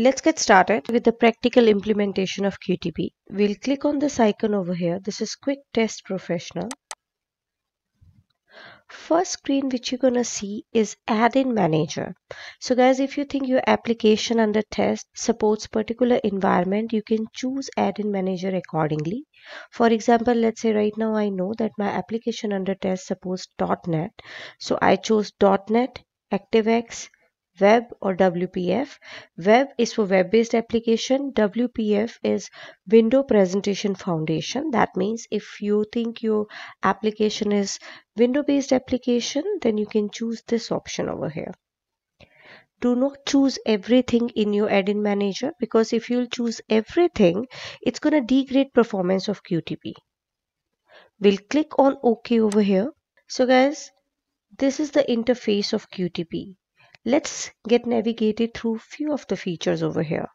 Let's get started with the practical implementation of QTP. We'll click on this icon over here. This is Quick Test Professional. First screen which you're gonna see is add-in manager. So guys, if you think your application under test supports particular environment, you can choose add-in manager accordingly. For example, let's say right now I know that my application under test supports .NET. So I chose .NET, ActiveX, web or WPF. Web is for web-based application. WPF is window presentation foundation. That means if you think your application is window-based application, then you can choose this option over here. Do not choose everything in your add-in manager because if you'll choose everything, it's going to degrade performance of QTP. We'll click on OK over here. So guys, this is the interface of QTP. Let's get navigated through few of the features over here.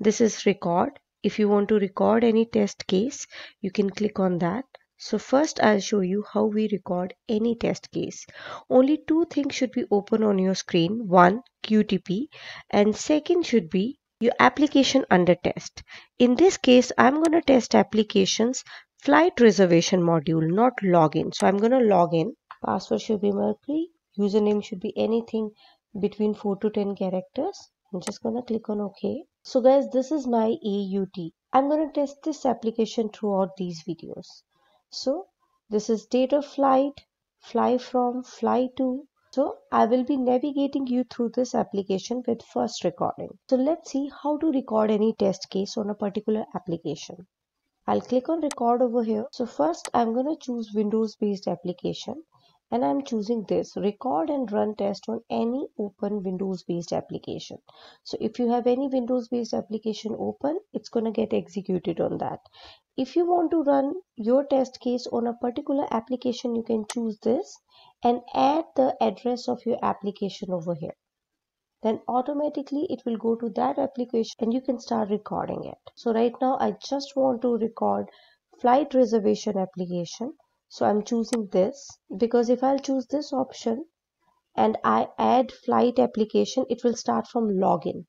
This is record. If you want to record any test case, you can click on that. So first I'll show you how we record any test case. Only two things should be open on your screen. One, QTP and second should be your application under test. In this case, I'm going to test applications flight reservation module, not login. So I'm going to log in. Password should be Mercury. Username should be anything between 4 to 10 characters. I'm just gonna click on OK. So guys, this is my AUT. I'm gonna test this application throughout these videos. So this is date of flight, fly from, fly to. So I will be navigating you through this application with first recording. So let's see how to record any test case on a particular application. I'll click on record over here. So first I'm going to choose Windows based application and I'm choosing this record and run test on any open Windows based application. So if you have any Windows based application open, it's going to get executed on that. If you want to run your test case on a particular application, you can choose this and add the address of your application over here. Then automatically it will go to that application and you can start recording it. So right now I just want to record flight reservation application so I'm choosing this because if I'll choose this option and I add flight application, it will start from login.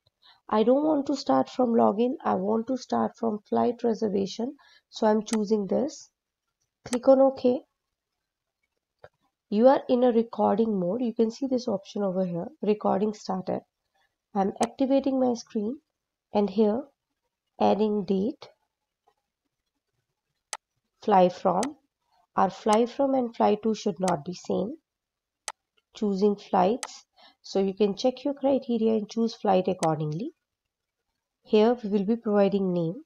I don't want to start from login. I want to start from flight reservation. So I'm choosing this. Click on OK. You are in a recording mode. You can see this option over here. Recording started. I'm activating my screen and here adding date, fly from, our fly from and fly to should not be same. Choosing flights. So you can check your criteria and choose flight accordingly. Here we will be providing name.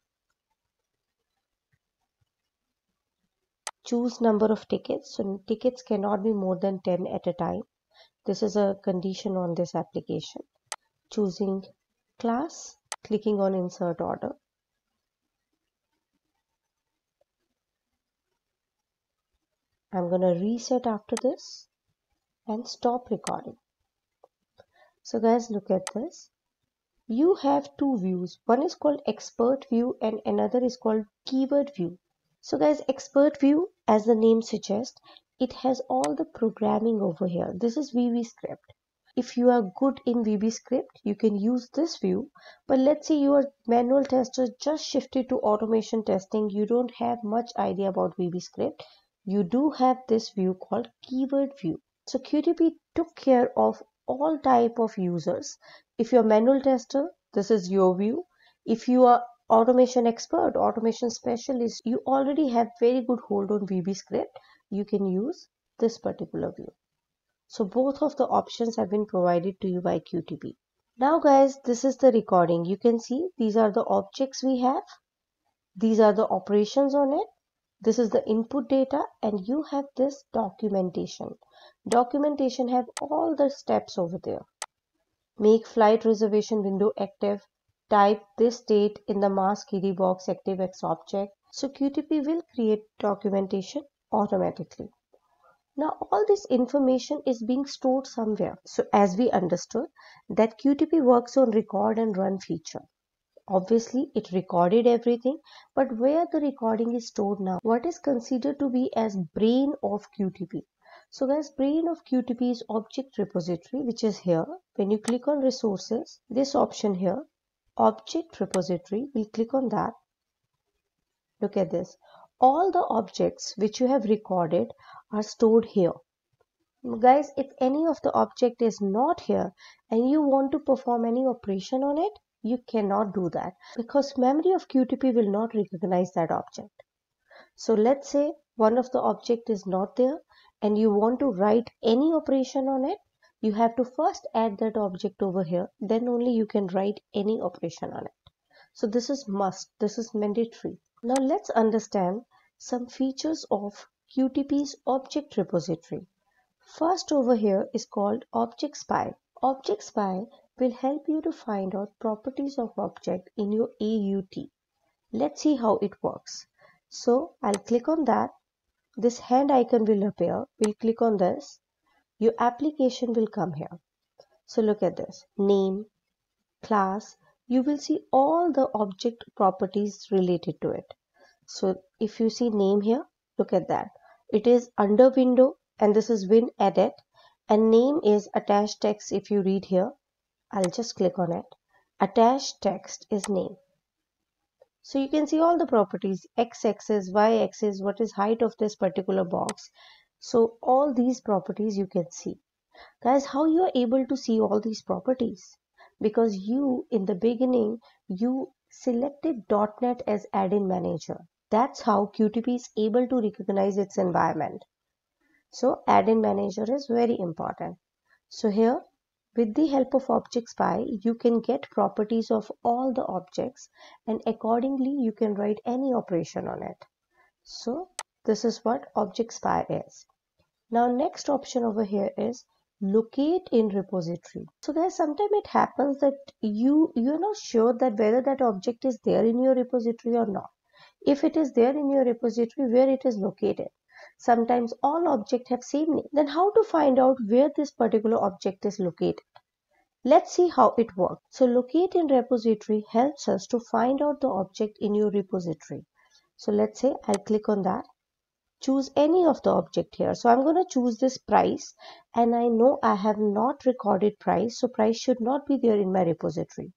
Choose number of tickets. So tickets cannot be more than 10 at a time. This is a condition on this application. Choosing class, clicking on insert order. I'm going to reset after this and stop recording. So guys, look at this. You have two views. One is called expert view and another is called keyword view. So guys, expert view, as the name suggests, it has all the programming over here. This is VB script. If you are good in VB script, you can use this view. But let's say you are manual tester just shifted to automation testing. You don't have much idea about VB script you do have this view called keyword view. So QTP took care of all type of users. If you're manual tester, this is your view. If you are automation expert, automation specialist, you already have very good hold on VB script. You can use this particular view. So both of the options have been provided to you by QTP. Now guys, this is the recording. You can see these are the objects we have. These are the operations on it this is the input data and you have this documentation. Documentation have all the steps over there. Make flight reservation window active. Type this date in the MaskEdBox active activex object. So qtp will create documentation automatically. Now all this information is being stored somewhere. So as we understood that qtp works on record and run feature Obviously, it recorded everything, but where the recording is stored now, what is considered to be as brain of QTP. So guys, brain of QTP is object repository, which is here. When you click on resources, this option here, object repository we'll click on that look at this all the objects which you have recorded are stored here guys if any of the object is not here and you want to perform any operation on it you cannot do that because memory of qtp will not recognize that object. So let's say one of the object is not there and you want to write any operation on it you have to first add that object over here then only you can write any operation on it. So this is must this is mandatory. Now let's understand some features of qtp's object repository. First over here is called Object Spy. Object Spy will help you to find out properties of object in your AUT. Let's see how it works. So I'll click on that. This hand icon will appear. We'll click on this. Your application will come here. So look at this. Name, class. You will see all the object properties related to it. So if you see name here, look at that. It is under window and this is win edit and name is attached text if you read here I'll just click on it. Attached text is name. So you can see all the properties x-axis y-axis what is height of this particular box. So all these properties you can see. Guys how you are able to see all these properties? Because you in the beginning you selected .NET as add-in manager. That's how QTP is able to recognize its environment. So add-in manager is very important. So here with the help of object spy you can get properties of all the objects and accordingly you can write any operation on it. So this is what object spy is. Now next option over here is locate in repository. So guys sometimes it happens that you you're not sure that whether that object is there in your repository or not. If it is there in your repository where it is located sometimes all objects have same name then how to find out where this particular object is located? Let's see how it works. So locate in repository helps us to find out the object in your repository. So let's say i click on that. Choose any of the object here. So i'm going to choose this price. And i know i have not recorded price. So price should not be there in my repository.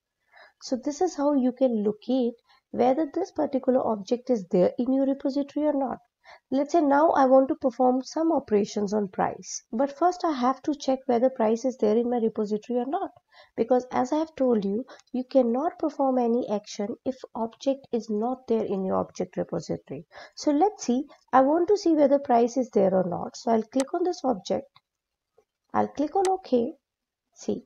So this is how you can locate whether this particular object is there in your repository or not Let's say now I want to perform some operations on price. But first I have to check whether price is there in my repository or not. Because as I have told you, you cannot perform any action if object is not there in your object repository. So let's see, I want to see whether price is there or not. So I'll click on this object. I'll click on OK. See,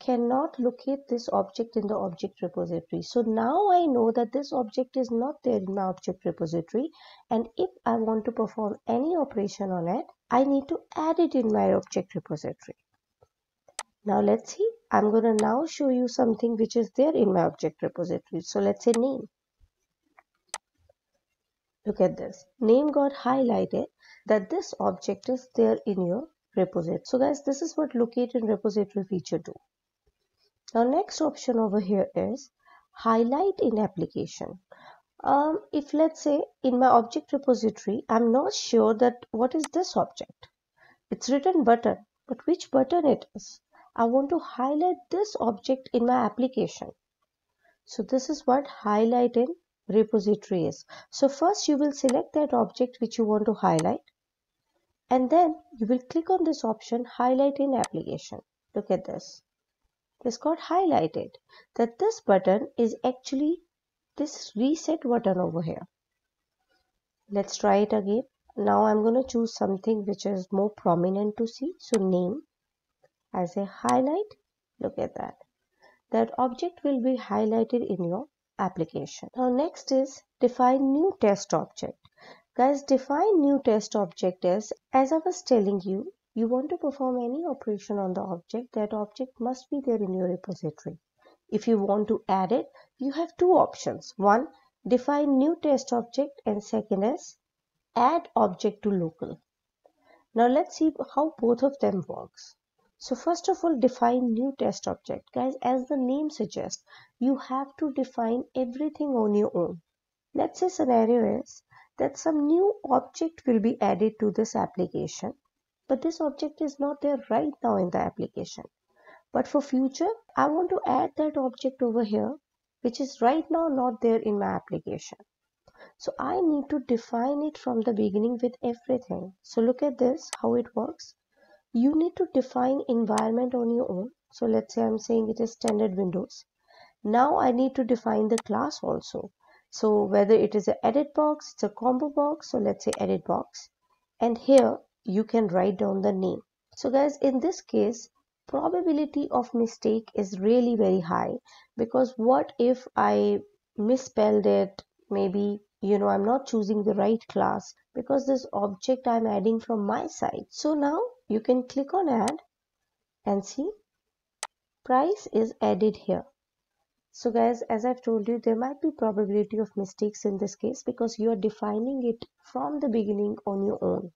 cannot locate this object in the object repository. So now I know that this object is not there in my object repository and if I want to perform any operation on it, I need to add it in my object repository. Now let's see, I'm going to now show you something which is there in my object repository. So let's say name. Look at this. Name got highlighted that this object is there in your repository. So guys, this is what locate in repository feature do. Now next option over here is highlight in application. Um, if let's say in my object repository, I'm not sure that what is this object. It's written button, but which button it is? I want to highlight this object in my application. So this is what highlight in repository is. So first you will select that object which you want to highlight and then you will click on this option highlight in application. Look at this this got highlighted that this button is actually this reset button over here. Let's try it again. Now I'm going to choose something which is more prominent to see. So name as a highlight. Look at that. That object will be highlighted in your application. Now next is define new test object. Guys define new test object is as I was telling you you want to perform any operation on the object, that object must be there in your repository. If you want to add it, you have two options. One, define new test object and second is add object to local. Now let's see how both of them works. So first of all, define new test object. Guys, as the name suggests, you have to define everything on your own. Let's say scenario is that some new object will be added to this application but this object is not there right now in the application but for future I want to add that object over here which is right now not there in my application. So I need to define it from the beginning with everything. So look at this, how it works. You need to define environment on your own. So let's say I'm saying it is standard Windows. Now I need to define the class also. So whether it is an edit box, it's a combo box. So let's say edit box. And here you can write down the name. So guys, in this case, probability of mistake is really very high because what if I misspelled it? Maybe you know I'm not choosing the right class because this object I'm adding from my side. So now you can click on add and see price is added here. So guys as I've told you there might be probability of mistakes in this case because you are defining it from the beginning on your own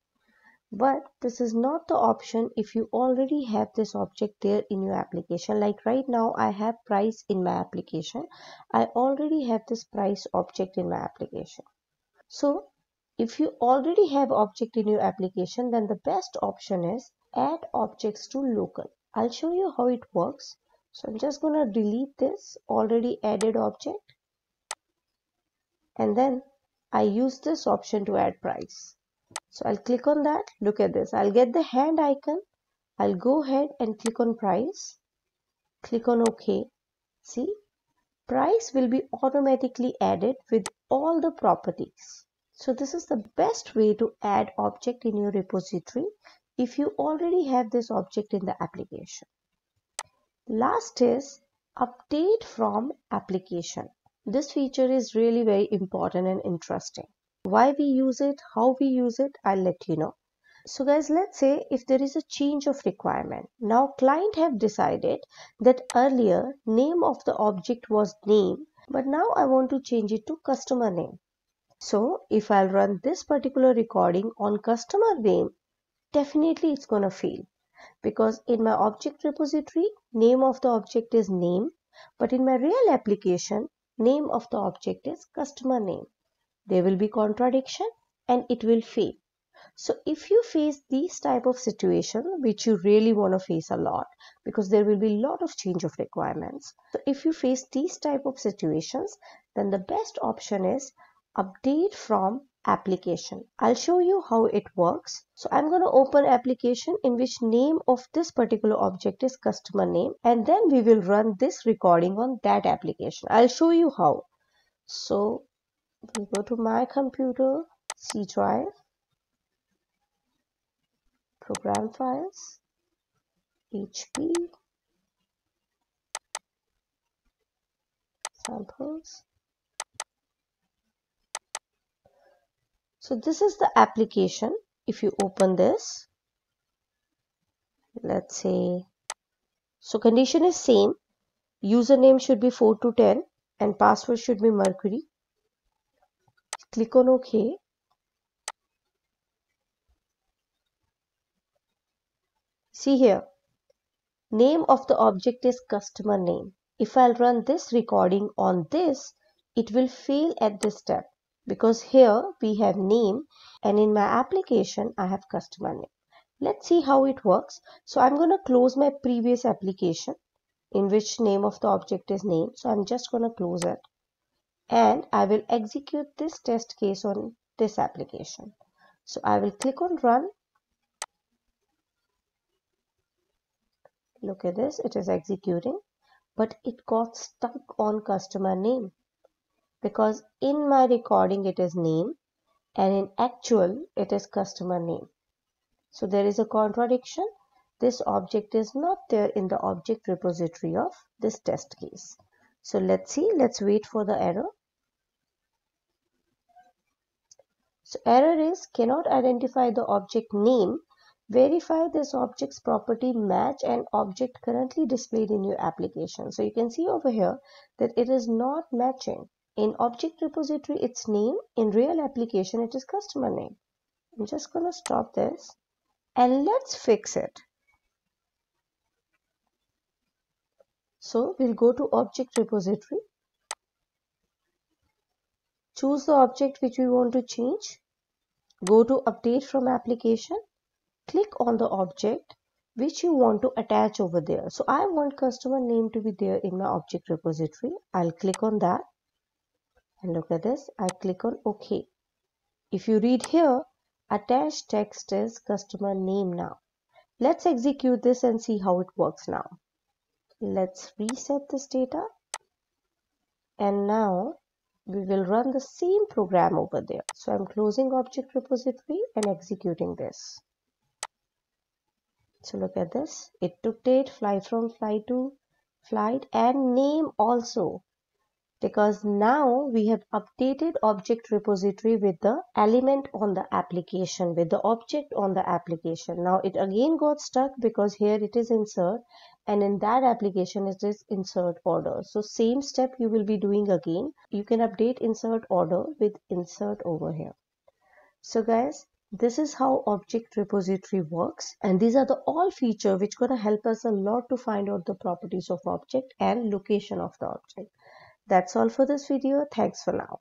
but this is not the option if you already have this object there in your application. Like right now I have price in my application. I already have this price object in my application. So if you already have object in your application then the best option is add objects to local. I'll show you how it works. So I'm just gonna delete this already added object. And then I use this option to add price so I'll click on that. Look at this. I'll get the hand icon. I'll go ahead and click on price. Click on OK. See, price will be automatically added with all the properties. So this is the best way to add object in your repository if you already have this object in the application. Last is update from application. This feature is really very important and interesting why we use it how we use it i'll let you know. So guys let's say if there is a change of requirement. Now client have decided that earlier name of the object was name but now i want to change it to customer name. So if i'll run this particular recording on customer name definitely it's gonna fail. Because in my object repository name of the object is name but in my real application name of the object is customer name there will be contradiction and it will fail. So if you face these type of situation which you really want to face a lot because there will be a lot of change of requirements. So if you face these type of situations then the best option is update from application. I'll show you how it works. So i'm going to open application in which name of this particular object is customer name and then we will run this recording on that application. I'll show you how. So we go to my computer C drive program files HP samples. So this is the application. If you open this let's say so condition is same. Username should be 4 to 10 and password should be mercury Click on OK. See here, name of the object is customer name. If I'll run this recording on this, it will fail at this step because here we have name and in my application I have customer name. Let's see how it works. So I'm going to close my previous application in which name of the object is name. So I'm just going to close it and I will execute this test case on this application. So I will click on run. Look at this, it is executing, but it got stuck on customer name because in my recording it is name and in actual it is customer name. So there is a contradiction. This object is not there in the object repository of this test case. So let's see, let's wait for the error. So error is cannot identify the object name. Verify this object's property match an object currently displayed in your application. So you can see over here that it is not matching. In object repository, its name. In real application, it is customer name. I'm just going to stop this and let's fix it. So we'll go to object repository. Choose the object which we want to change Go to update from application, click on the object which you want to attach over there. So I want customer name to be there in my object repository. I'll click on that and look at this. I click on OK. If you read here, attached text is customer name now. Let's execute this and see how it works now. Let's reset this data. And now we will run the same program over there. So I'm closing object repository and executing this. So look at this. It took date, flight from flight to flight and name also because now we have updated object repository with the element on the application with the object on the application now it again got stuck because here it is insert and in that application it is insert order so same step you will be doing again you can update insert order with insert over here so guys this is how object repository works and these are the all feature which gonna help us a lot to find out the properties of object and location of the object. That's all for this video. Thanks for now.